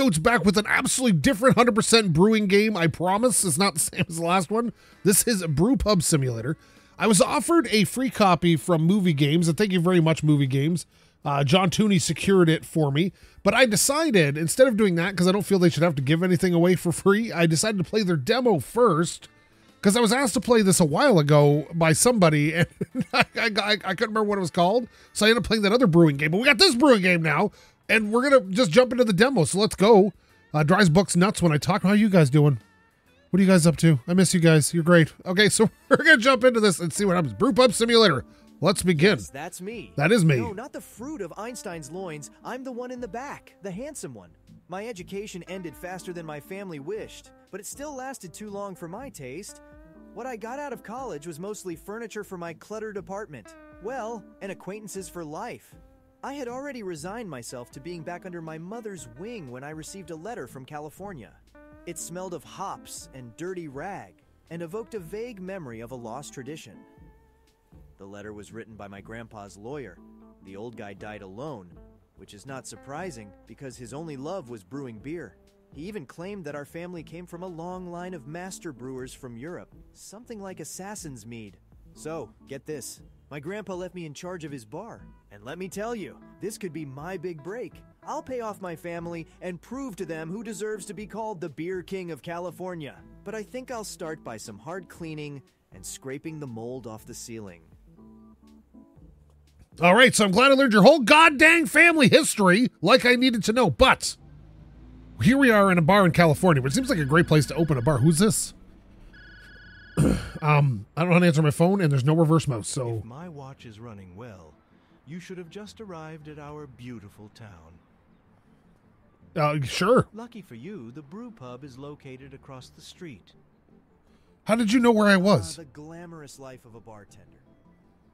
Goat's back with an absolutely different 100% brewing game. I promise it's not the same as the last one. This is a Brew Pub Simulator. I was offered a free copy from Movie Games, and thank you very much, Movie Games. Uh, John Tooney secured it for me, but I decided instead of doing that because I don't feel they should have to give anything away for free, I decided to play their demo first because I was asked to play this a while ago by somebody, and I, I, I, couldn't remember what it was called, so I ended up playing that other brewing game. But we got this brewing game now, and we're gonna just jump into the demo. So let's go. Uh, Dries books nuts when I talk. How are you guys doing? What are you guys up to? I miss you guys. You're great. Okay, so we're gonna jump into this and see what happens. Brew Pub Simulator. Let's begin. Yes, that's me. That is me. No, not the fruit of Einstein's loins. I'm the one in the back, the handsome one. My education ended faster than my family wished, but it still lasted too long for my taste. What I got out of college was mostly furniture for my cluttered apartment. Well, and acquaintances for life. I had already resigned myself to being back under my mother's wing when I received a letter from California. It smelled of hops and dirty rag, and evoked a vague memory of a lost tradition. The letter was written by my grandpa's lawyer. The old guy died alone, which is not surprising because his only love was brewing beer. He even claimed that our family came from a long line of master brewers from Europe, something like assassin's mead. So, get this. My grandpa left me in charge of his bar. And let me tell you, this could be my big break. I'll pay off my family and prove to them who deserves to be called the Beer King of California. But I think I'll start by some hard cleaning and scraping the mold off the ceiling. All right, so I'm glad I learned your whole goddamn family history like I needed to know. But here we are in a bar in California, which seems like a great place to open a bar. Who's this? um, I don't know how to answer my phone, and there's no reverse mouse. So if my watch is running well, you should have just arrived at our beautiful town. Uh, sure. Lucky for you, the brew pub is located across the street. How did you know where I was? Uh, the glamorous life of a bartender.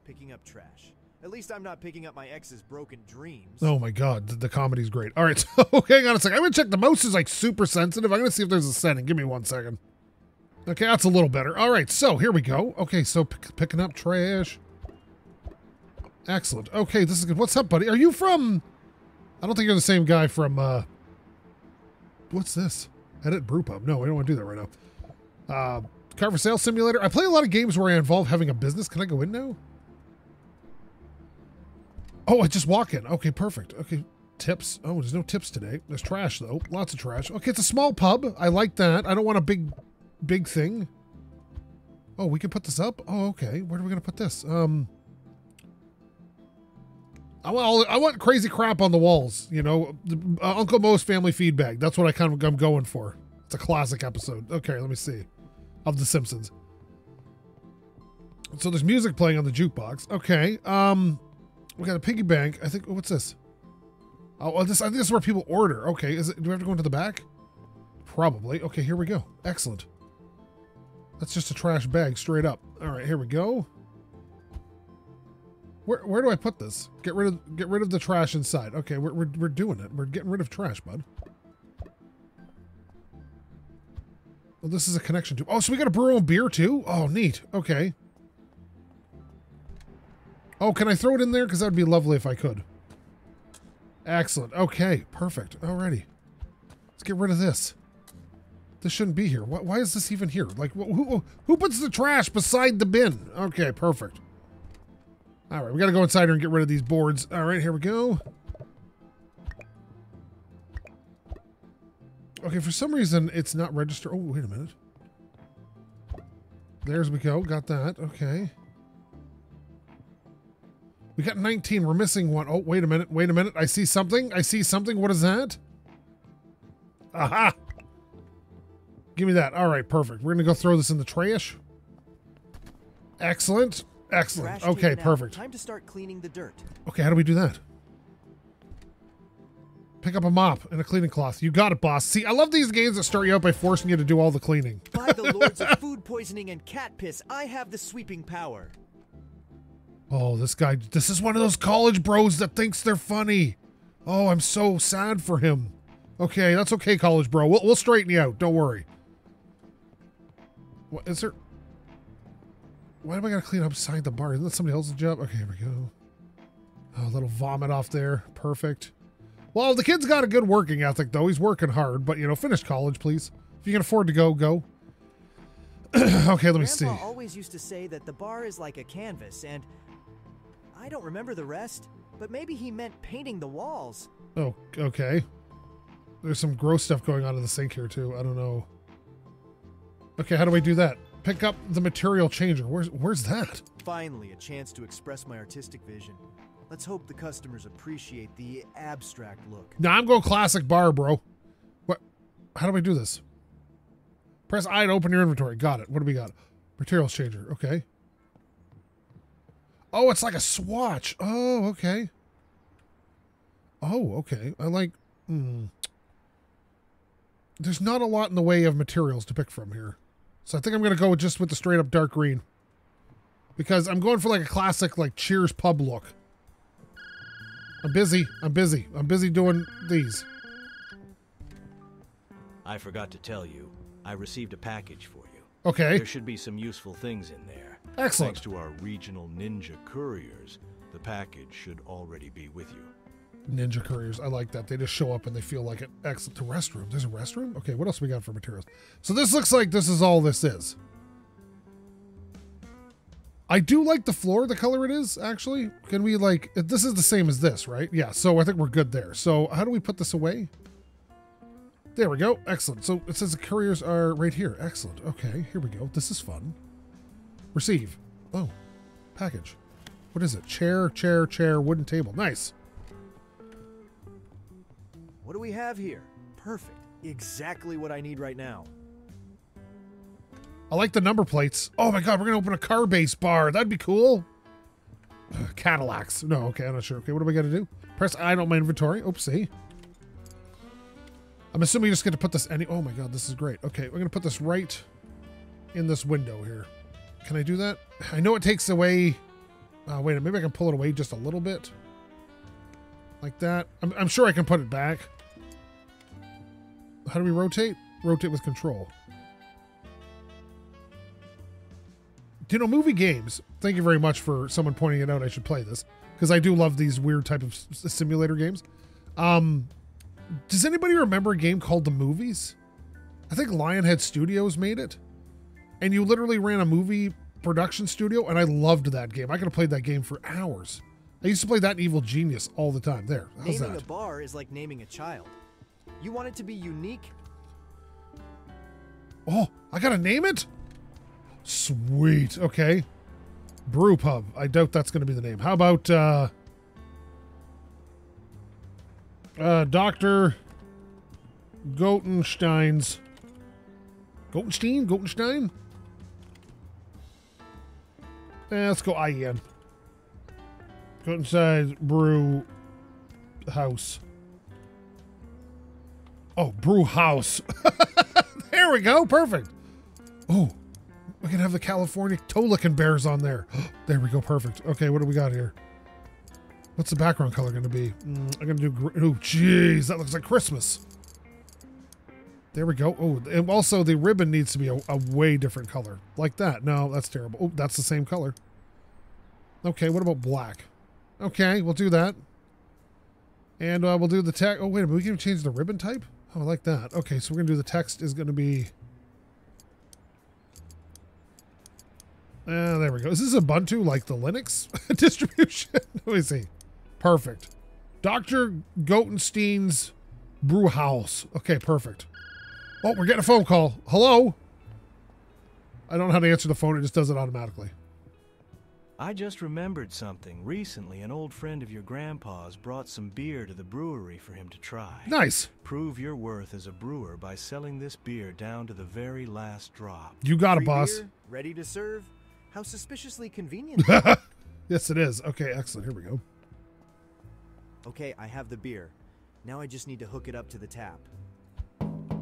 Picking up trash. At least I'm not picking up my ex's broken dreams. Oh my god, the, the comedy's great. All right, so hang on a second. I'm gonna check the mouse is like super sensitive. I'm gonna see if there's a setting. Give me one second. Okay, that's a little better. All right, so here we go. Okay, so pick, picking up trash. Excellent. Okay, this is good. What's up, buddy? Are you from? I don't think you're the same guy from. uh What's this? Edit brew pub. No, we don't want to do that right now. Uh, car for sale simulator. I play a lot of games where I involve having a business. Can I go in now? Oh, I just walk in. Okay, perfect. Okay, tips. Oh, there's no tips today. There's trash though. Lots of trash. Okay, it's a small pub. I like that. I don't want a big, big thing. Oh, we can put this up. Oh, okay. Where are we gonna put this? Um, I want I want crazy crap on the walls. You know, uh, Uncle Moe's family feedbag. That's what I kind of I'm going for. It's a classic episode. Okay, let me see, of The Simpsons. So there's music playing on the jukebox. Okay. Um, we got a piggy bank. I think. What's this? Oh, this. I think this is where people order. Okay. Is it? Do we have to go into the back? Probably. Okay. Here we go. Excellent. That's just a trash bag, straight up. All right. Here we go. Where, where do I put this? Get rid of get rid of the trash inside. Okay, we're, we're, we're doing it. We're getting rid of trash, bud. Well, this is a connection to. Oh, so we got to brew our own beer too? Oh, neat. Okay. Oh, can I throw it in there? Because that would be lovely if I could. Excellent. Okay, perfect. Alrighty. Let's get rid of this. This shouldn't be here. Why, why is this even here? Like, who, who puts the trash beside the bin? Okay, perfect. All right, we got to go inside here and get rid of these boards. All right, here we go. Okay, for some reason, it's not registered. Oh, wait a minute. There's we go. Got that. Okay. We got 19. We're missing one. Oh, wait a minute. Wait a minute. I see something. I see something. What is that? Aha! Give me that. All right, perfect. We're going to go throw this in the trash. Excellent. Excellent. Trash okay, perfect. Time to start cleaning the dirt. Okay, how do we do that? Pick up a mop and a cleaning cloth. You got it, boss. See, I love these games that start you out by forcing you to do all the cleaning. By the lords of food poisoning and cat piss, I have the sweeping power. Oh, this guy, this is one of those college bros that thinks they're funny. Oh, I'm so sad for him. Okay, that's okay, college bro. We'll, we'll straighten you out. Don't worry. What is there? Why am I gotta clean up beside the bar? Isn't that somebody else's job? Okay, here we go. Oh, a little vomit off there. Perfect. Well, the kid's got a good working ethic, though. He's working hard, but, you know, finish college, please. If you can afford to go, go. okay, let me see. Grandpa always used to say that the bar is like a canvas, and I don't remember the rest, but maybe he meant painting the walls. Oh, okay. There's some gross stuff going on in the sink here, too. I don't know. Okay, how do I do that? Pick up the material changer. Where's where's that? Finally, a chance to express my artistic vision. Let's hope the customers appreciate the abstract look. Now I'm going classic bar, bro. What? How do I do this? Press I to open your inventory. Got it. What do we got? Materials changer. Okay. Oh, it's like a swatch. Oh, okay. Oh, okay. I like. Hmm. There's not a lot in the way of materials to pick from here. So I think I'm going to go just with the straight up dark green. Because I'm going for like a classic, like Cheers pub look. I'm busy. I'm busy. I'm busy doing these. I forgot to tell you, I received a package for you. Okay. There should be some useful things in there. Excellent. Thanks to our regional ninja couriers, the package should already be with you. Ninja couriers. I like that. They just show up and they feel like it. Excellent. The restroom. There's a restroom? Okay, what else we got for materials? So this looks like this is all this is. I do like the floor, the color it is, actually. Can we, like, this is the same as this, right? Yeah, so I think we're good there. So how do we put this away? There we go. Excellent. So it says the couriers are right here. Excellent. Okay, here we go. This is fun. Receive. Oh, package. What is it? Chair, chair, chair, wooden table. Nice. What do we have here? Perfect. Exactly what I need right now. I like the number plates. Oh my god, we're gonna open a car base bar. That'd be cool. Cadillacs. No, okay, I'm not sure. Okay, what do we gotta do? Press I on my inventory. Oopsie. I'm assuming you just get to put this any. Oh my god, this is great. Okay, we're gonna put this right in this window here. Can I do that? I know it takes away. Uh, wait, maybe I can pull it away just a little bit, like that. I'm, I'm sure I can put it back. How do we rotate? Rotate with control. Do you know movie games? Thank you very much for someone pointing it out. I should play this because I do love these weird type of s- simulator games. Um, does anybody remember a game called The Movies? I think Lionhead Studios made it, and you literally ran a movie production studio, and I loved that game. I could have played that game for hours. I used to play that Evil Genius all the time. There, how's naming that? a bar is like naming a child. You want it to be unique? Oh, I gotta name it? Sweet. Okay. Brew Pub. I doubt that's gonna be the name. How about uh uh Dr. Gotenstein's Gotenstein? Gotenstein? Eh, let's go IEN. Gotenstein's Brew House. Oh, Brew House. There we go. Perfect. Oh, we can have the California toe-licking bears on there. there we go. Perfect. Okay, what do we got here? What's the background color going to be? Mm, I'm going to do. Oh, jeez, that looks like Christmas. There we go. Oh, and also the ribbon needs to be a, a way different color, like that. No, that's terrible. Oh, that's the same color. Okay, what about black? Okay, we'll do that. And uh, we'll do the tag. Oh, wait a minute. We can change the ribbon type? Oh, I like that. Okay, so we're going to do the text is going to be. Uh, there we go. Is this Ubuntu like the Linux distribution? Let me see. Perfect. Dr. Gotenstein's Brew House. Okay, perfect. Oh, we're getting a phone call. Hello? I don't know how to answer the phone. It just does it automatically. I just remembered something. Recently, an old friend of your grandpa's brought some beer to the brewery for him to try. Nice. Prove your worth as a brewer by selling this beer down to the very last drop. You got it, boss. beer, ready to serve? How suspiciously convenient. Yes, it is. Okay, excellent. Here we go. okay, I have the beer. Now I just need to hook it up to the tap.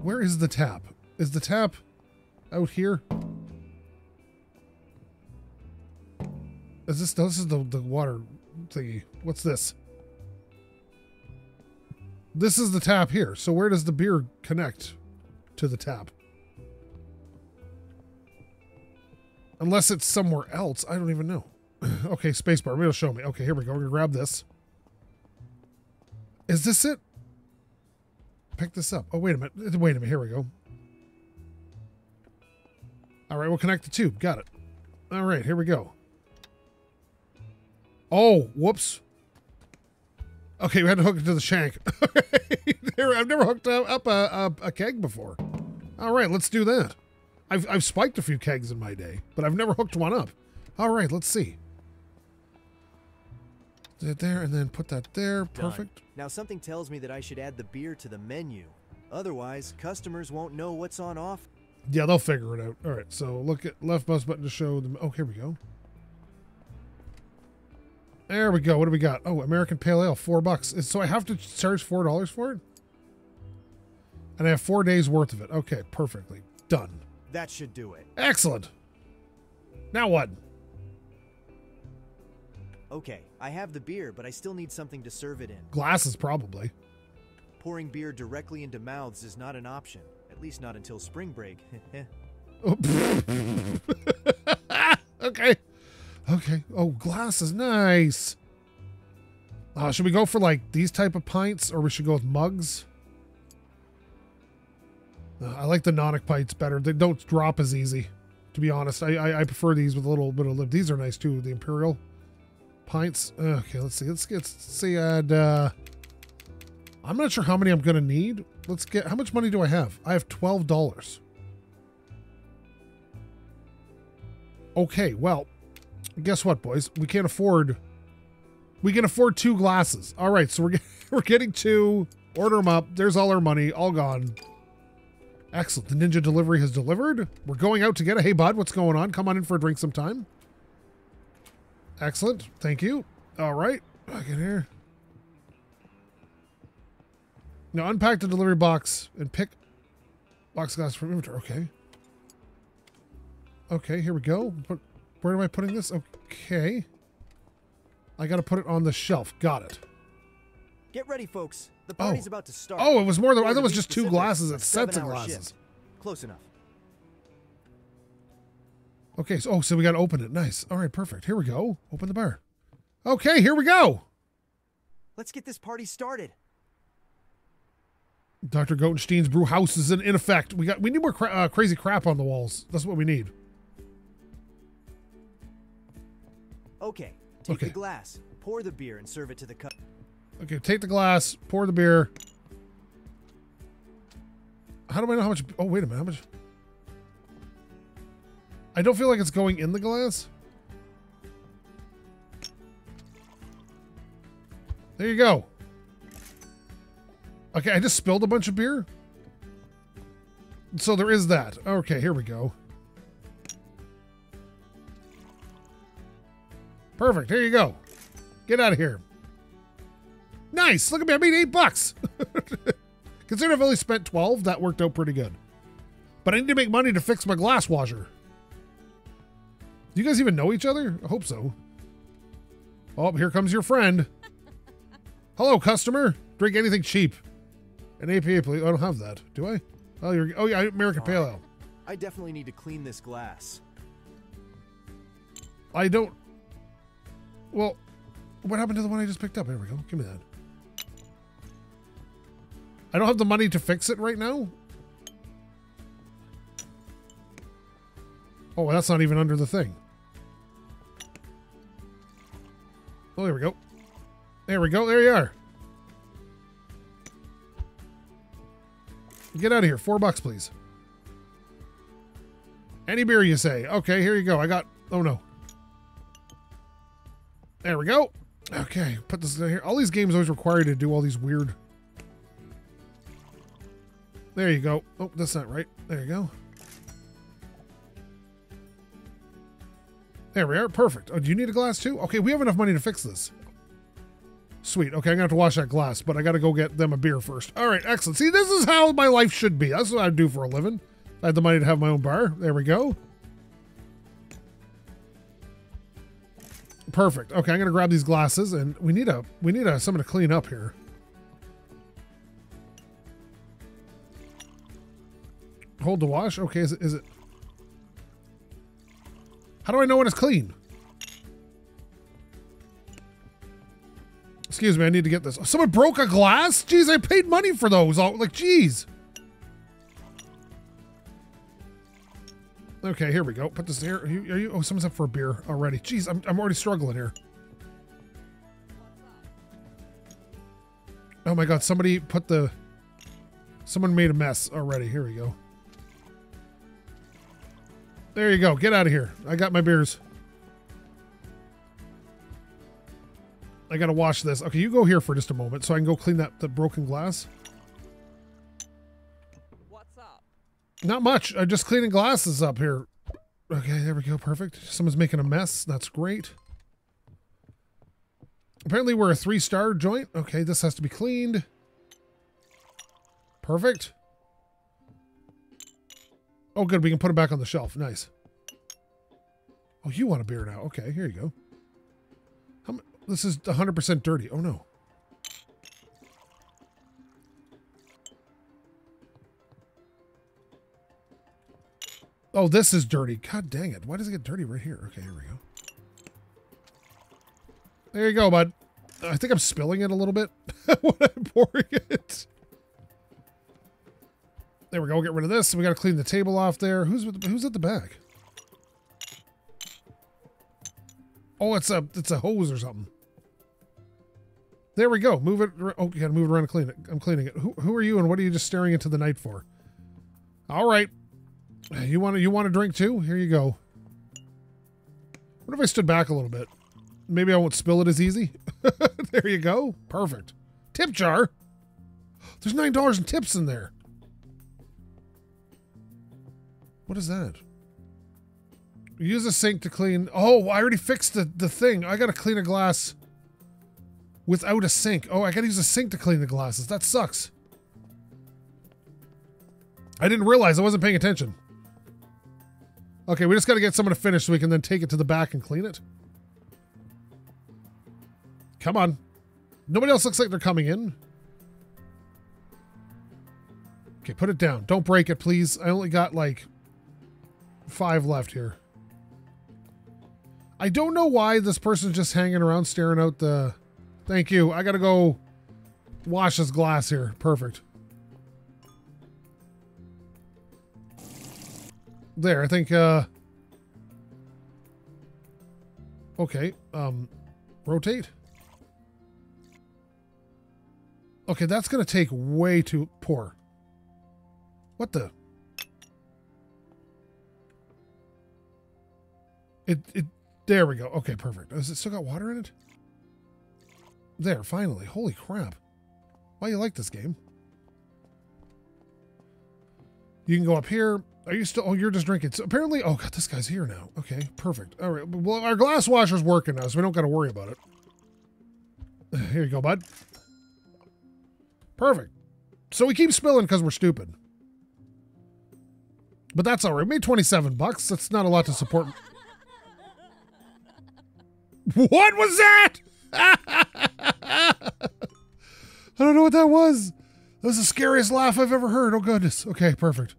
Where is the tap? Is the tap out here? Is this this is the, the water thingy. What's this? This is the tap here. So where does the beer connect to the tap? Unless it's somewhere else. I don't even know. okay, spacebar. It'll show me. Okay, here we go. We're gonna grab this. Is this it? pick this up? Oh, wait a minute. Wait a minute. Here we go. All right, we'll connect the tube. Got it. All right, here we go. Oh, whoops. Okay, we had to hook it to the shank. I've never hooked up a, a, a, keg before. All right, let's do that. I've, I've spiked a few kegs in my day, but I've never hooked one up. All right, let's see. That there, and then put that there. Perfect. Done. Now something tells me that I should add the beer to the menu. Otherwise, customers won't know what's on offer. Yeah, they'll figure it out. All right, so look at left mouse button to show them. Oh, here we go. There we go. What do we got? Oh, American Pale Ale, four bucks. So I have to charge four dollars for it? And I have four days worth of it. Okay, perfectly. Done. That should do it. Excellent. Now what? Okay, I have the beer, but I still need something to serve it in. Glasses, probably. Pouring beer directly into mouths is not an option, at least not until spring break. okay. Okay. Oh, glasses, nice. Uh, should we go for like these type of pints, or we should go with mugs? Uh, I like the Nonic pints better. They don't drop as easy, to be honest. I, I, I prefer these with a little bit of lip. These are nice too. The Imperial pints. Okay, let's see. Let's get let's see. Add. Uh, I'm not sure how many I'm gonna need. Let's get. How much money do I have? I have twelve dollars. Okay, well, guess what, boys? We can't afford. We can afford two glasses. All right, so we're we're getting two. Order them up. There's all our money, all gone. Excellent. The ninja delivery has delivered. We're going out to get a. Hey, bud, what's going on? Come on in for a drink sometime. Excellent. Thank you. All right. Back in here. Now unpack the delivery box and pick box glass from inventory. Okay. Okay, here we go. Put, where am I putting this? Okay. I got to put it on the shelf. Got it. Get ready, folks. The party's oh. about to start. Oh, it was more than I thought it was just two glasses. It's sets of glasses. Shift. Close enough. Okay, so oh, so we got to open it. Nice. All right, perfect. Here we go. Open the bar. Okay, here we go. Let's get this party started. Dr. Gotenstein's brew house is in, in effect. We got we need more cra uh, crazy crap on the walls. That's what we need. Okay, take okay. the glass, pour the beer, and serve it to the cup. Okay, take the glass, pour the beer. How do I know how much? Oh, wait a minute. How much? I don't feel like it's going in the glass. There you go. Okay, I just spilled a bunch of beer. So there is that. Okay, here we go. Perfect. Here you go. Get out of here. Nice. Look at me. I made eight bucks. Considering I've only spent 12, that worked out pretty good. But I need to make money to fix my glass washer. Do you guys even know each other? I hope so. Oh, here comes your friend. Hello, customer. Drink anything cheap. An APA, please. I don't have that. Do I? Oh, you're. Oh, yeah, American Pale Ale. I definitely need to clean this glass. I don't. Well, what happened to the one I just picked up? Here we go. Give me that. I don't have the money to fix it right now. Oh, that's not even under the thing. Oh, there we go. There we go. There you are. Get out of here. Four bucks, please. Any beer you say. Okay, here you go. I got... Oh, no. There we go. Okay, put this in here. All these games always require you to do all these weird... There you go. Oh, that's not right. There you go. There we are. Perfect. Oh, do you need a glass too? Okay, we have enough money to fix this. Sweet. Okay, I'm going to have to wash that glass, but I got to go get them a beer first. All right, excellent. See, this is how my life should be. That's what I do for a living. I had the money to have my own bar. There we go. Perfect. Okay, I'm to grab these glasses, and we need a we need a someone to clean up here. Hold to wash. Okay, is it is it how do I know when it's clean? Excuse me, I need to get this. Someone broke a glass? Jeez, I paid money for those. Oh, like, jeez. Okay, here we go. Put this here. Are you, are you oh, someone's up for a beer already. Jeez, I'm, I'm already struggling here. Oh my god, somebody put the... Someone made a mess already. Here we go. There you go. Get out of here. I got my beers. I gotta wash this. Okay, you go here for just a moment so I can go clean that the broken glass. Not much. I'm just cleaning glasses up here. Okay, there we go. Perfect. Someone's making a mess. That's great. Apparently we're a three-star joint. Okay, this has to be cleaned. Perfect. Oh, good. We can put it back on the shelf. Nice. Oh, you want a beer now. Okay, here you go. This is 100% dirty. Oh, no. Oh, this is dirty. God dang it. Why does it get dirty right here? Okay, here we go. There you go, bud. Uh, I think I'm spilling it a little bit when I'm pouring it. There we go. Get rid of this. We got to clean the table off there. Who's with, who's at the back? Oh, it's a it's a hose or something. There we go. Move it. Oh, you got to move it around and clean it. I'm cleaning it. Who, who are you and what are you just staring into the night for? All right. You want to you want a drink too? Here you go. What if I stood back a little bit? Maybe I won't spill it as easy. there you go. Perfect. Tip jar. There's nine dollars in tips in there. What is that? Use a sink to clean. Oh, I already fixed the, the thing. I gotta clean a glass without a sink. Oh, I gotta use a sink to clean the glasses. That sucks. I didn't realize I wasn't paying attention. Okay, we just gotta get someone to finish so we can then take it to the back and clean it. Come on. Nobody else looks like they're coming in. Okay, put it down. Don't break it, please. I only got like five left here. I don't know why this person's just hanging around staring out the. Thank you. I gotta go wash this glass here. Perfect. There, I think, uh. Okay, um. Rotate. Okay, that's gonna take way too poor. What the? It it there we go. Okay, perfect. Has it still got water in it? There, finally. Holy crap. Why you like this game? You can go up here. Are you still? Oh, you're just drinking. So apparently, oh god, this guy's here now. Okay, perfect. All right. Well, our glass washer's working now, so we don't got to worry about it. Here you go, bud. Perfect. So we keep spilling because we're stupid. But that's all right. Made 27 bucks. That's not a lot to support. What was that? I don't know what that was. That was the scariest laugh I've ever heard. Oh, goodness. Okay, perfect.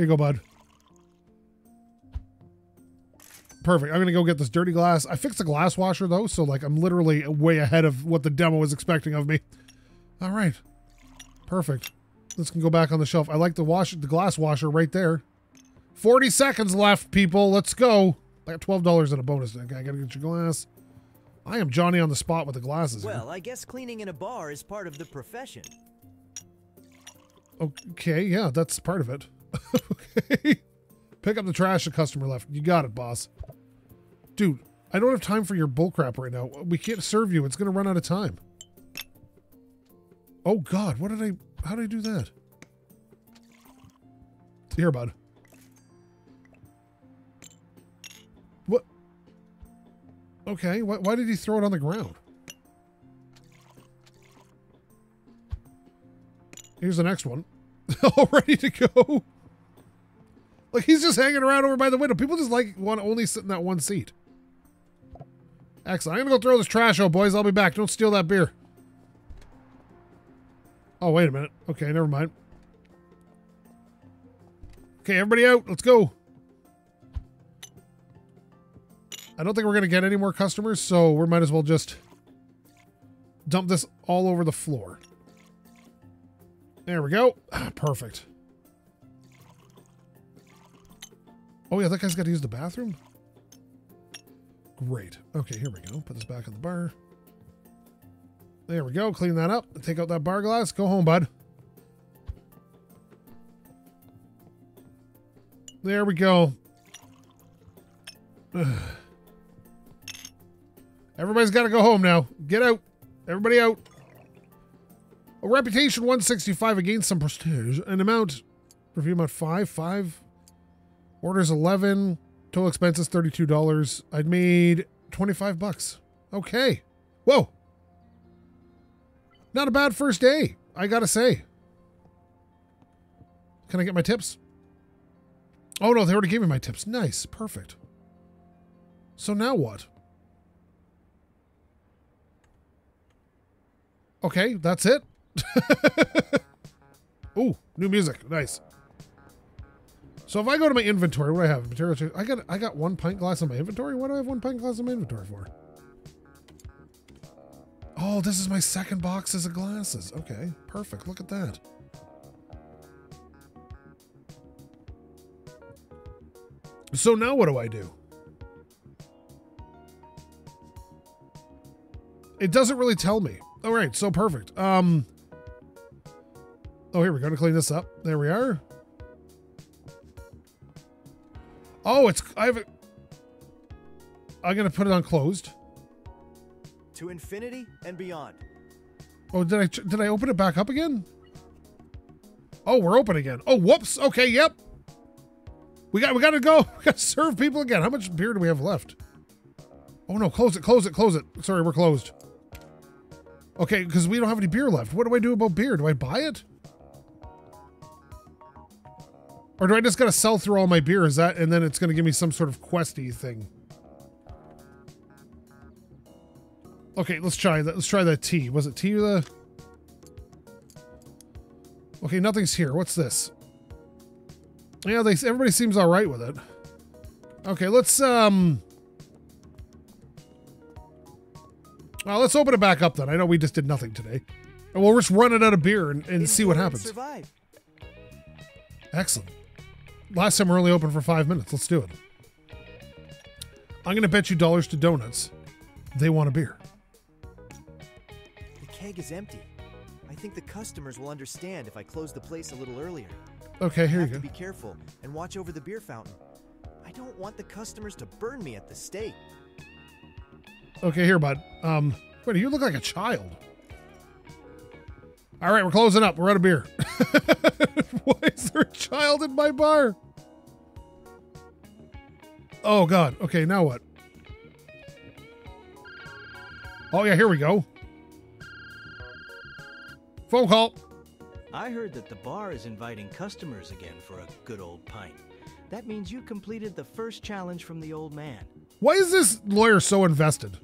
Here you go, bud. Perfect. I'm going to go get this dirty glass. I fixed the glass washer, though, so, like, I'm literally way ahead of what the demo was expecting of me. All right. Perfect. This can go back on the shelf. I like the wash the glass washer right there. 40 seconds left, people. Let's go. I got $12 in a bonus. Okay, I got to get your glass. I am Johnny on the spot with the glasses. here. Well, I guess cleaning in a bar is part of the profession. Okay, yeah, that's part of it. Okay. Pick up the trash the customer left. You got it, boss. Dude, I don't have time for your bullcrap right now. We can't serve you. It's going to run out of time. Oh, God. What did I... How did I do that? Here, bud. What? Okay, why, why did he throw it on the ground? Here's the next one. All ready to go. Like he's just hanging around over by the window. People just like want to only sit in that one seat. Excellent. I'm gonna go throw this trash out, boys. I'll be back. Don't steal that beer. Oh, wait a minute. Okay, never mind. Okay, everybody out. Let's go. I don't think we're gonna get any more customers, so we might as well just dump this all over the floor. There we go. Perfect. Oh yeah, that guy's got to use the bathroom? Great. Okay, here we go. Put this back in the bar. There we go. Clean that up. Take out that bar glass. Go home, bud. There we go. Everybody's got to go home now. Get out. Everybody out. A reputation 165 against some prestige. An amount, review amount 5, 5. Orders 11. Total expenses $32. I'd made 25 bucks. Okay. Whoa. Not a bad first day, I gotta say. Can I get my tips? Oh no, they already gave me my tips. Nice. Perfect. So now what? Okay, that's it. Ooh, new music. Nice. So if I go to my inventory, what do I have? Material. I got I got one pint glass in my inventory. What do I have one pint glass in my inventory for? Oh, this is my second boxes of glasses. Okay, perfect. Look at that. So now what do I do? It doesn't really tell me. All right, so perfect. Um Oh, here we go to clean this up. There we are. Oh, it's I have it. I'm gonna put it on closed. To infinity and beyond. Oh, did I did I open it back up again? Oh, we're open again. Oh, whoops. Okay, yep. We got we got to go. We got to serve people again. How much beer do we have left? Oh no, close it, close it, close it. Sorry, we're closed. Okay, because we don't have any beer left. What do I do about beer? Do I buy it? Or do I just gotta sell through all my beer? Is that and then it's gonna give me some sort of questy thing? Okay, let's try that. Let's try that tea. Was it tea the? Okay, nothing's here. What's this? Yeah, they everybody seems all right with it. Okay, let's um. Well, let's open it back up then. I know we just did nothing today. And we'll just run it out of beer and, and see what happens. Survive. Excellent. Last time we are only open for five minutes. Let's do it. I'm going to bet you dollars to donuts. They want a beer. The keg is empty. I think the customers will understand if I close the place a little earlier. Okay, here you have go. to be careful and watch over the beer fountain. I don't want the customers to burn me at the stake. Okay, here, bud. Um, wait, you look like a child. All right, we're closing up. We're out of beer. Why is there a child in my bar? Oh God. Okay, now what? Oh yeah, here we go. Phone call. I heard that the bar is inviting customers again for a good old pint. That means you completed the first challenge from the old man. Why is this lawyer so invested?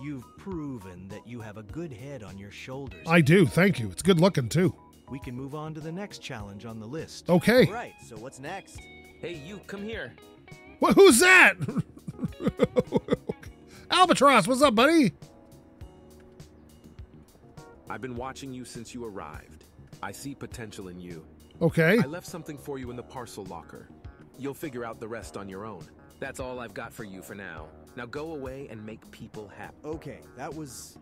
You've proven that you have a good head on your shoulders. I do. Thank you. It's good looking too. we can move on to the next challenge on the list. Okay. Right, so what's next? Hey, you, come here. Wh- who's that? Albatross, what's up, buddy? I've been watching you since you arrived. I see potential in you. Okay. I left something for you in the parcel locker. You'll figure out the rest on your own. That's all I've got for you for now. Now go away and make people happy. Okay, that was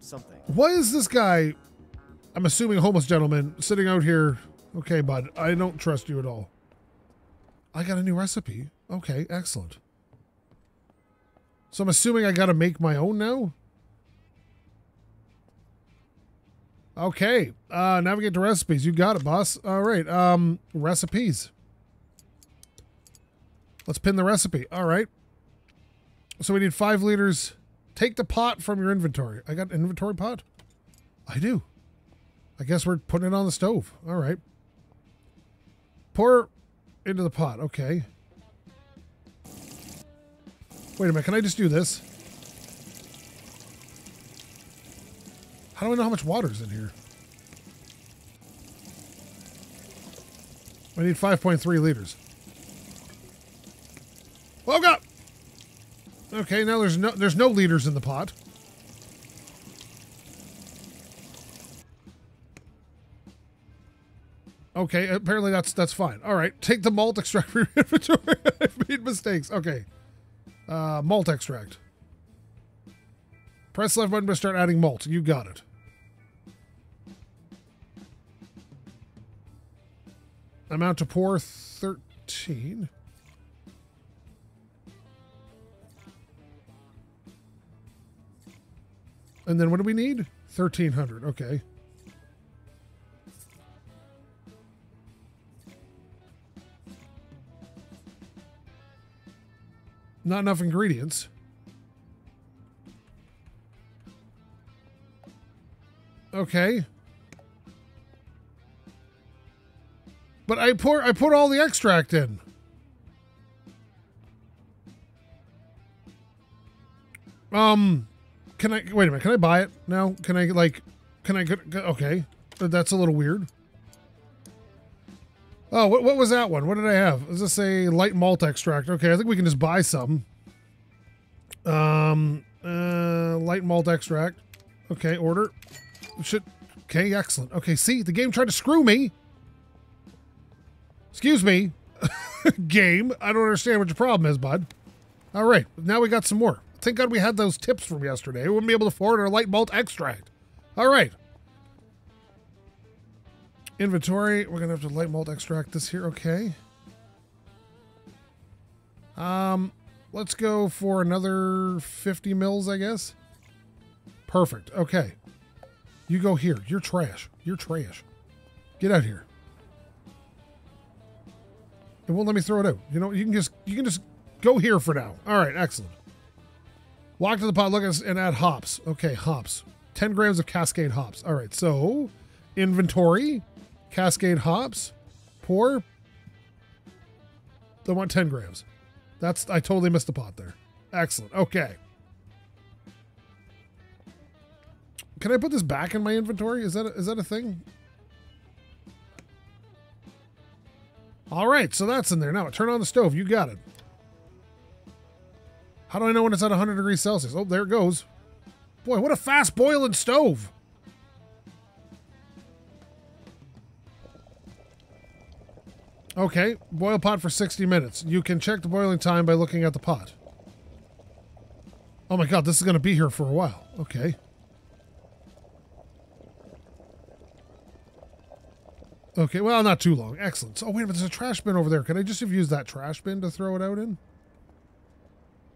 something. Why is this guy, I'm assuming a homeless gentleman, sitting out here? Okay, bud, I don't trust you at all. I got a new recipe. Okay, excellent. So I'm assuming I got to make my own now? Okay, uh, navigate to recipes. You got it, boss. All right, um, recipes. Let's pin the recipe. All right. So we need five liters. Take the pot from your inventory. I got inventory pot? I do. I guess we're putting it on the stove. All right. Pour into the pot. Okay. Wait a minute. Can I just do this? How do I know how much water's in here? I need 5.3 liters. Oh God! Okay, now there's no there's no leaders in the pot. Okay, apparently that's that's fine. All right, take the malt extract from your inventory. I've made mistakes. Okay, uh, malt extract. Press left button to start adding malt. You got it. Amount to pour thirteen. And then what do we need? 1300. Okay. Not enough ingredients. Okay. But I pour I put all the extract in. Um can I wait a minute, can I buy it now? Can I like can I get okay. That's a little weird. Oh, what, what was that one? What did I have? Is this a light malt extract? Okay, I think we can just buy some. Um, uh, light malt extract. Okay, order. Should. Okay, excellent. Okay, see, the game tried to screw me. Excuse me, game. I don't understand what your problem is, bud. All right, now we got some more. Thank God we had those tips from yesterday. We wouldn't be able to afford our light malt extract. All right. Inventory. We're gonna have to light malt extract this here. Okay. Um, let's go for another 50 mils, I guess. Perfect. Okay. You go here. You're trash. You're trash. Get out here. It won't let me throw it out. You know, you can just you can just go here for now. All right, excellent. Walk to the pot, look at and add hops. Okay, hops. 10 grams of Cascade hops. All right, so inventory, Cascade hops, pour. I want 10 grams. That's I totally missed the pot there. Excellent. Okay. Can I put this back in my inventory? Is that a, is that a thing? All right, so that's in there. Now turn on the stove. You got it. How do I know when it's at 100 degrees Celsius? Oh, there it goes. Boy, what a fast boiling stove. Okay, boil pot for 60 minutes. You can check the boiling time by looking at the pot. Oh my god, this is going to be here for a while. Okay. Okay, well, not too long. Excellent. Oh, wait a minute, there's a trash bin over there. Can I just have used that trash bin to throw it out in?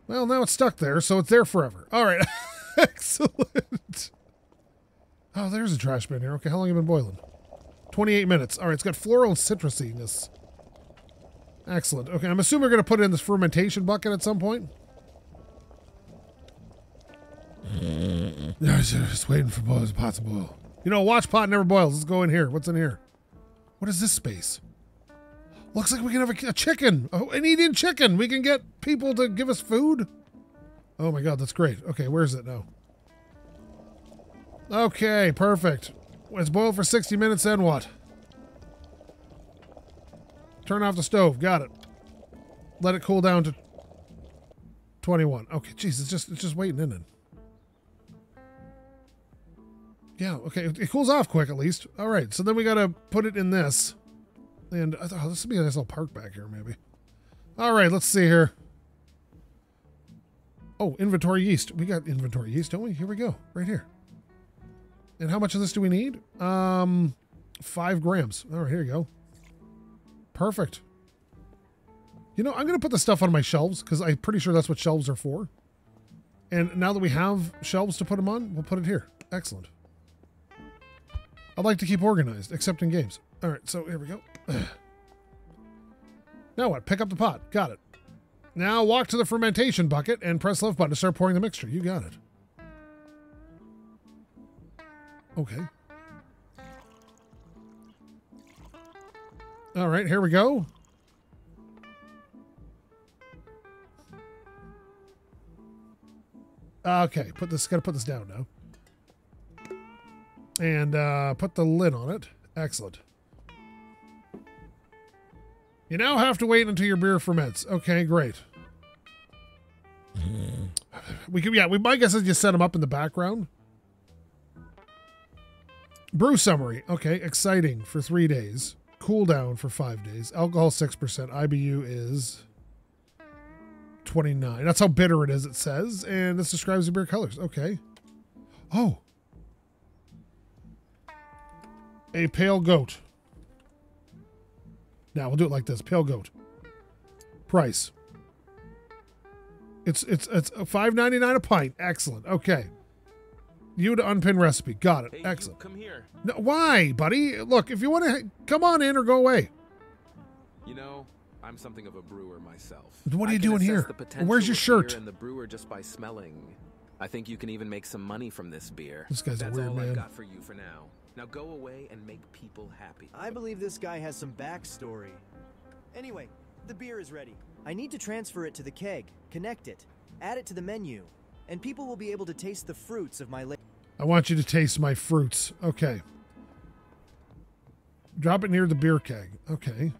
Well, now it's stuck there, so it's there forever. All right. Excellent. Oh, there's a trash bin here. Okay, how long have you been boiling? 28 minutes. All right, it's got floral and citrusiness. Excellent. Okay, I'm assuming we're going to put it in this fermentation bucket at some point. Yeah, just waiting for boils, pot to boil. You know, watch pot never boils. Let's go in here. What's in here? What is this space? Looks like we can have a, a chicken, oh, an Indian chicken. We can get people to give us food. Oh my god, that's great. Okay, where's it now? Okay, perfect. It's boiled for 60 minutes, then what? Turn off the stove. Got it. Let it cool down to 21. Okay, jeez, it's just it's just waiting, isn't it? Yeah, okay. It, cools off quick at least. All right, so then we got to put it in this. And I thought oh, this would be a nice little park back here, maybe. All right, let's see here. Oh, inventory yeast. We got inventory yeast, don't we? Here we go, right here. And how much of this do we need? Um, five grams. All right, here you go. Perfect. You know, I'm going to put the stuff on my shelves because I'm pretty sure that's what shelves are for. And now that we have shelves to put them on, we'll put it here. Excellent. I'd like to keep organized, except in games. All right, so here we go. now what? Pick up the pot. Got it. Now walk to the fermentation bucket and press left button to start pouring the mixture. You got it. Okay. All right, here we go. Okay, put this. Got to put this down now, and uh, put the lid on it. Excellent. You now have to wait until your beer ferments. Okay, great. We could, yeah, we my guess is just set them up in the background. Brew summary. Okay, exciting for three days. Cool down for five days. Alcohol 6%. IBU is 29. That's how bitter it is, it says. And this describes the beer colors. Okay. Oh. A pale goat. Now we'll do it like this. Pale goat. Price. It's it's it's five ninety nine a pint. Excellent. Okay. You to unpin recipe. Got it. Hey, Excellent. Come here. No, why, buddy? Look, if you want to, come on in or go away. You know, I'm something of a brewer myself. What are you doing here? Where's your shirt? And the brewer just by smelling. I think you can even make some money from this beer. This guy's a That's weird all man. I've got for you for now. Now go away and make people happy. I believe this guy has some backstory. Anyway, the beer is ready. I need to transfer it to the keg, connect it, add it to the menu, and people will be able to taste the fruits of my. labor. I want you to taste my fruits. Okay. Drop it near the beer keg. Okay.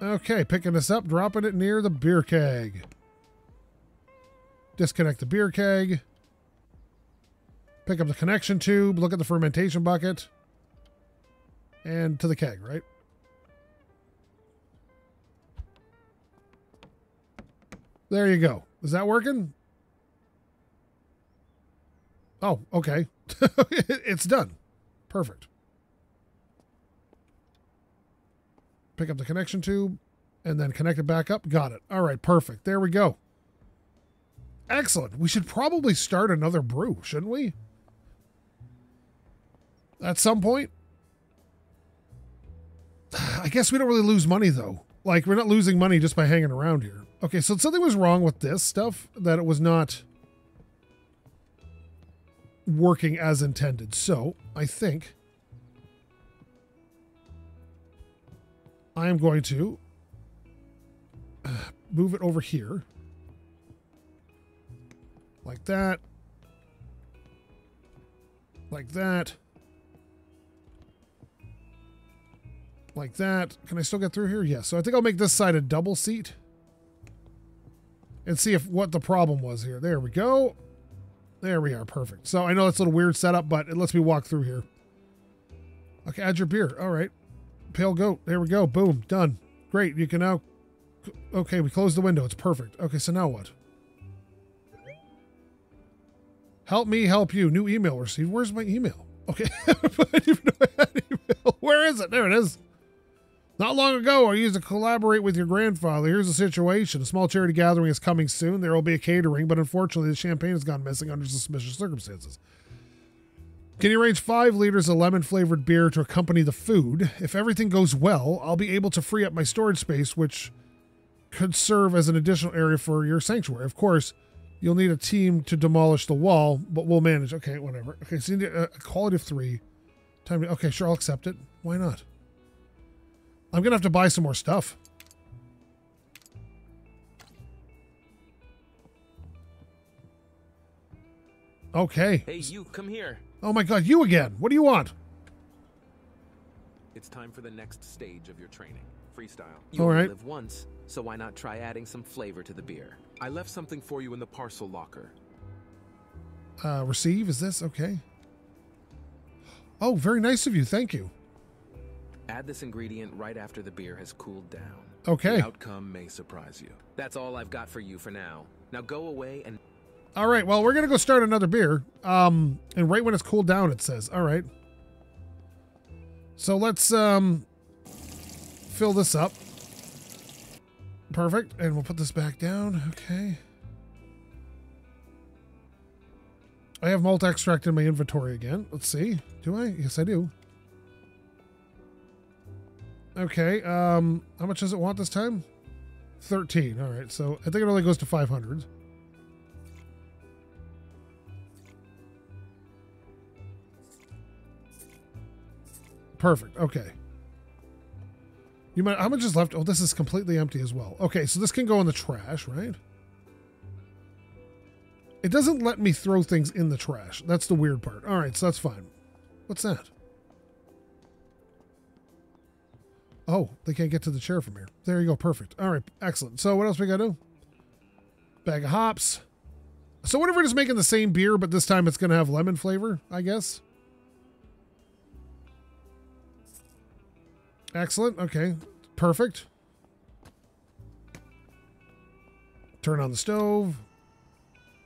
Okay, picking this up, dropping it near the beer keg. Disconnect the beer keg. Pick up the connection tube, look at the fermentation bucket. And to the keg, right? There you go. Is that working? Oh, okay. it's done. Perfect. Pick up the connection tube and then connect it back up. Got it. All right, perfect. There we go. Excellent. We should probably start another brew, shouldn't we? At some point. I guess we don't really lose money though. Like we're not losing money just by hanging around here. Okay, so something was wrong with this stuff that it was not working as intended. So I think I am going to move it over here like that, like that, like that. Can I still get through here? Yes. So I think I'll make this side a double seat and see if what the problem was here. There we go. There we are. Perfect. So I know that's a little weird setup, but it lets me walk through here. Okay, add your beer. All right. Pale goat. There we go. Boom. Done. Great. You can now. Okay, we close the window. It's perfect. Okay, so now what? Help me help you. New email received. Where's my email? Okay. I didn't even know I had email. Where is it? There it is. Not long ago, I used to collaborate with your grandfather. Here's the situation. A small charity gathering is coming soon. There will be a catering, but unfortunately, the champagne has gone missing under suspicious circumstances. Can you arrange five liters of lemon flavored beer to accompany the food? If everything goes well, I'll be able to free up my storage space, which could serve as an additional area for your sanctuary. Of course, you'll need a team to demolish the wall, but we'll manage. Okay, whatever. Okay, so you need a quality of three. Time to, okay, sure, I'll accept it. Why not? I'm gonna have to buy some more stuff. Okay. Hey, you, come here. Oh my god, you again. What do you want? It's time for the next stage of your training. Freestyle. You All right. live once, so why not try adding some flavor to the beer? I left something for you in the parcel locker. Uh, receive, is this? Okay. Oh, very nice of you. Thank you. Add this ingredient right after the beer has cooled down. Okay. The outcome may surprise you. That's all I've got for you for now. Now go away and All right. Well, we're gonna go start another beer. Um, and right when it's cooled down, it says. All right. So let's um fill this up. Perfect. And we'll put this back down. Okay. I have malt extract in my inventory again. Let's see. Do I? Yes, I do. Okay. Um, how much does it want this time? 13. All right. So I think it only goes to 500. Perfect. Okay. You might. How much is left? Oh, this is completely empty as well. Okay, so this can go in the trash, right? It doesn't let me throw things in the trash. That's the weird part. All right, so that's fine. What's that? Oh, they can't get to the chair from here. There you go. Perfect. All right, excellent. So what else we got to do? Bag of hops. So what if we're just making the same beer, but this time it's going to have lemon flavor, I guess? Excellent. Okay. Perfect. Turn on the stove.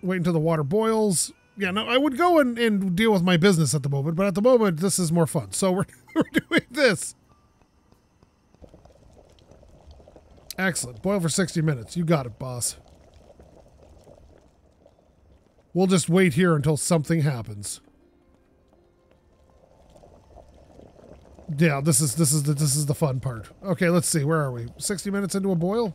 Wait until the water boils. Yeah, no, I would go and, and deal with my business at the moment, but at the moment, this is more fun. So we're, we're doing this. Excellent. Boil for 60 minutes. You got it, boss. We'll just wait here until something happens. Yeah, this is this is the this is the fun part. Okay, let's see. Where are we? 60 minutes into a boil?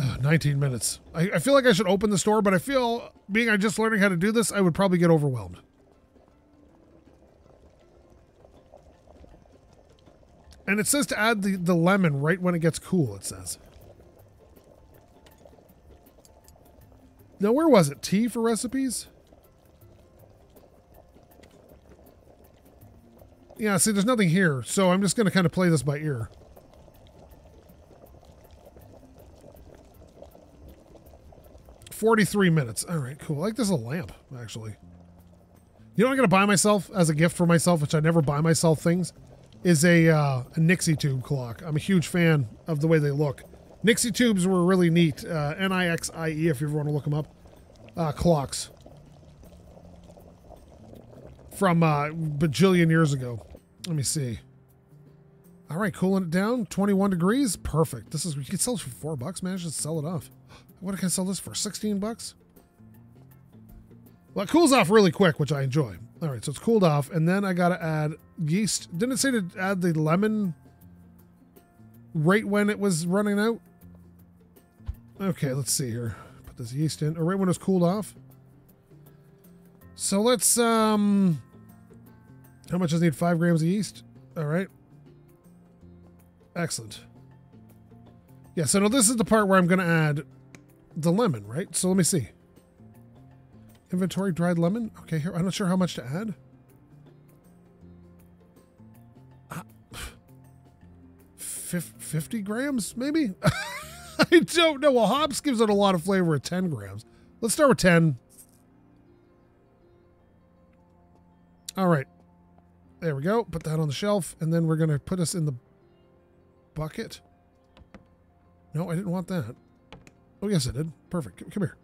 Uh, 19 minutes. I, I feel like I should open the store, but I feel being I just learning how to do this, I would probably get overwhelmed. And it says to add the, the lemon right when it gets cool, it says. Now, where was it? Tea for recipes? Yeah, see, there's nothing here, so I'm just going to kind of play this by ear. Forty-three minutes. All right, cool. I like this a lamp, actually. You know I'm to buy myself as a gift for myself, which I never buy myself things, is a, uh, a Nixie tube clock. I'm a huge fan of the way they look. Nixie tubes were really neat. Uh, N-I-X-I-E, if you ever want to look them up. Uh, clocks. From uh, bajillion years ago. Let me see. All right, cooling it down. 21 degrees. Perfect. This is, you can sell this for four bucks, man. Just sell it off. What can I sell this for? 16 bucks? Well, it cools off really quick, which I enjoy. All right, so it's cooled off, and then I got to add yeast. Didn't it say to add the lemon right when it was running out? Okay, let's see here. Put this yeast in, or right when it's cooled off. So let's, um, how much does need? Five grams of yeast? All right. Excellent. Yeah, so now this is the part where I'm to add the lemon, right? So let me see. Inventory dried lemon. Okay, here I'm not sure how much to add. Uh, 50 grams, maybe? I don't know. Well, hops gives it a lot of flavor at 10 grams. Let's start with 10. All right. There we go. Put that on the shelf, and then we're going to put us in the bucket. No, I didn't want that. Oh, yes, I did. Perfect. Come here.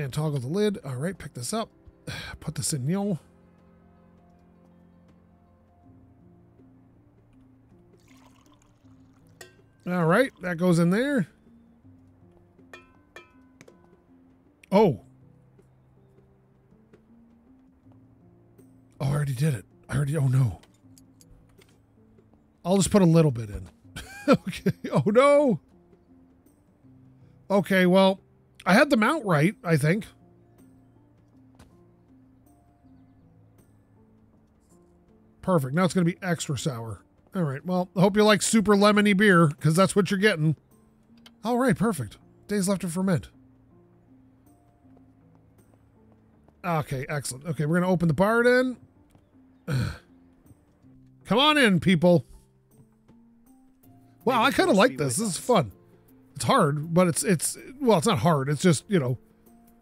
And toggle the lid. All right, pick this up. Put this in yo. All right, that goes in there. Oh. Oh, I already did it. I already, oh no. I'll just put a little bit in. okay. Oh no. Okay, well, I had the mount right, I think. Perfect. Now it's going to be extra sour. All right. Well, I hope you like super lemony beer because that's what you're getting. All right. Perfect. Days left to ferment. Okay. Excellent. Okay. We're going to open the bar then. Come on in, people. Wow. I kind of like this. This is fun. It's hard, but it's, it's, well, it's not hard. It's just, you know,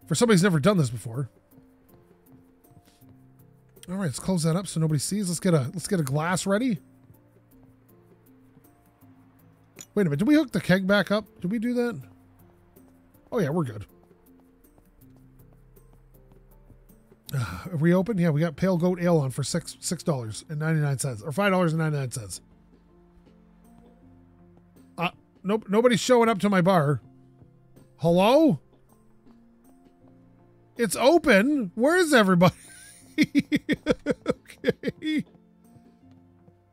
for somebody who's never done this before. All right, let's close that up so nobody sees. Let's get a let's get a glass ready. Wait a minute, did we hook the keg back up? Did we do that? Oh yeah, we're good. Uh? Yeah, we got pale goat ale on for six six dollars and ninety nine cents or five dollars and ninety nine cents. Nope, nobody's showing up to my bar. Hello? It's open. Where's everybody? okay.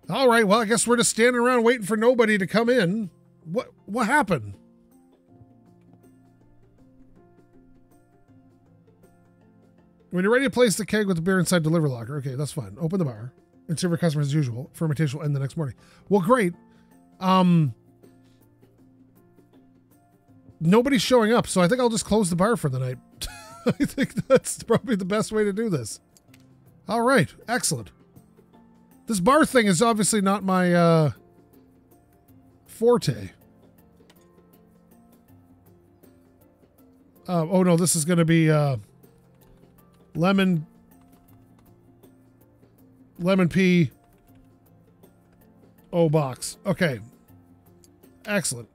All right. Well, I guess we're just standing around waiting for nobody to come in. What what happened? When you're ready to place the keg with the beer inside deliver locker, okay, that's fine. Open the bar and serve your customers as usual. Fermentation will end the next morning. Well, great. Um, nobody's showing up, so I think I'll just close the bar for the night. I think that's probably the best way to do this. All right, excellent. This bar thing is obviously not my uh, forte. Uh, oh no, this is going to be uh, lemon lemon pea. Oh, box. Okay. Excellent.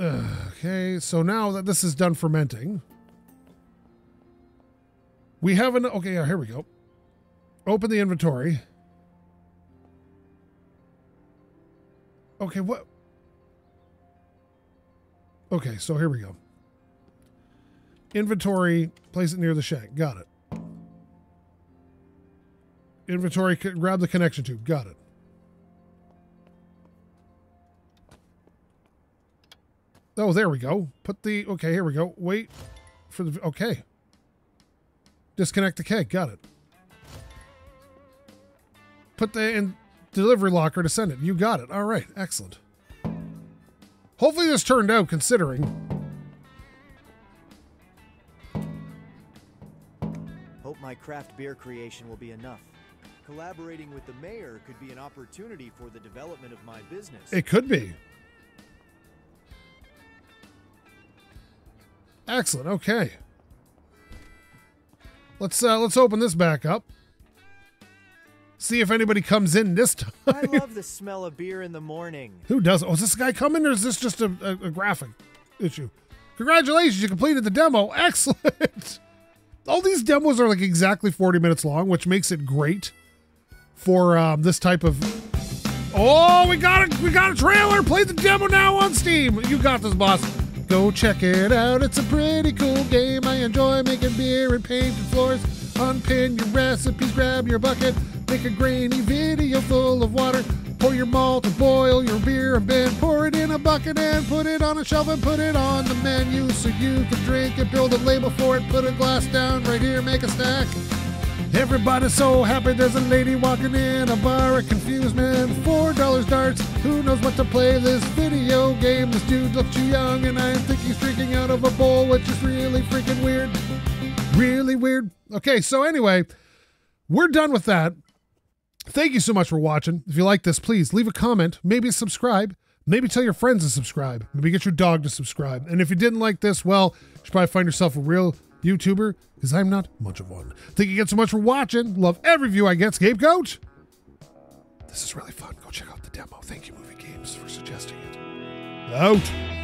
Okay, so now that this is done fermenting, we have an. Okay, here we go. Open the inventory. Okay, what? Okay, so here we go. Inventory, place it near the shank. Got it. Inventory, grab the connection tube. Got it. Oh, there we go. Put the, okay, here we go. Wait for the, okay. Disconnect the keg. Got it. Put the in delivery locker to send it. You got it. All right. Excellent. Hopefully this turned out considering. Hope my craft beer creation will be enough. Collaborating with the mayor could be an opportunity for the development of my business. It could be. Excellent. Okay. Let's uh let's open this back up. See if anybody comes in this time. I love the smell of beer in the morning. Who does? Oh, is this guy coming, or is this just a, a, a graphic issue? Congratulations, you completed the demo. Excellent. All these demos are like exactly 40 minutes long, which makes it great for um, this type of. Oh, we got a we got a trailer. Play the demo now on Steam. You got this, boss. Go check it out. It's a pretty cool game. I enjoy making beer and painting floors. Unpin your recipes, grab your bucket, make a grainy video full of water. Pour your malt and boil your beer and then pour it in a bucket and put it on a shelf and put it on the menu so you can drink it. Build a label for it, put a glass down right here, make a stack. Everybody's so happy there's a lady walking in a bar, a confused man, four dollars darts. Who knows what to play this video game? This dude looks too young, and I think he's drinking out of a bowl, which is really freaking weird. Really weird. Okay, so anyway, we're done with that. Thank you so much for watching. If you like this, please leave a comment, maybe subscribe, maybe tell your friends to subscribe, maybe get your dog to subscribe. And if you didn't like this, well, you should probably find yourself a real YouTuber, because I'm not much of one. Thank you again so much for watching. Love every view I get, SkapeGote. This is really fun. Go check out the demo. Thank you, Movie Games, for suggesting it. Out.